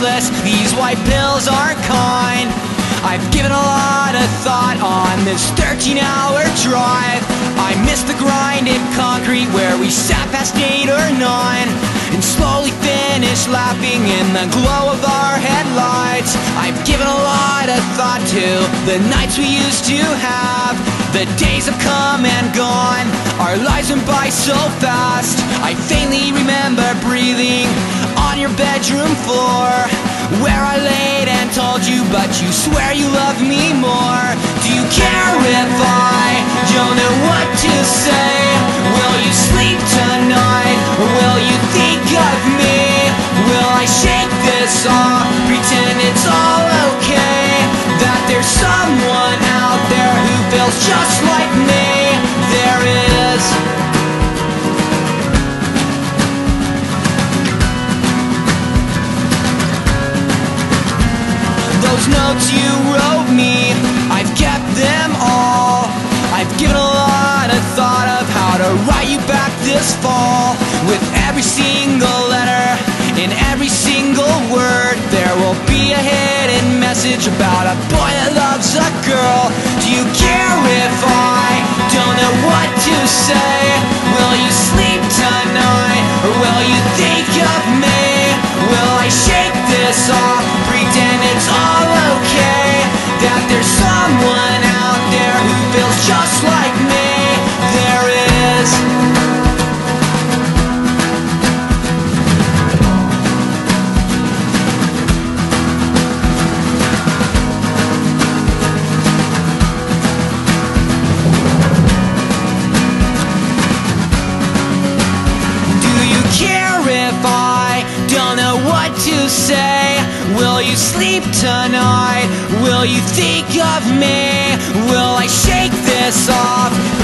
Useless, these white pills aren't kind. I've given a lot of thought on this 13 hour drive. I miss the grinded concrete where we sat past 8 or 9 And slowly finished laughing in the glow of our headlights. I've given a lot of thought to the nights we used to have. The days have come and gone, our lives went by so fast. I faintly remember breathing on your bedroom floor Where I laid and told you but you swear you love me more Do you care if I don't know what to say? Will you sleep tonight will you think of me? Will I shake this off, pretend it's all okay? That there's someone out there who feels just like me There is notes you wrote me, I've kept them all. I've given a lot of thought of how to write you back this fall. With every single letter, in every single word There will be a hidden message about a boy that loves a girl. Do you care if I don't know what to say? Will you sleep tonight, or will you think of me? Will I shake this off, say? Will you sleep tonight? Will you think of me? Will I shake this off?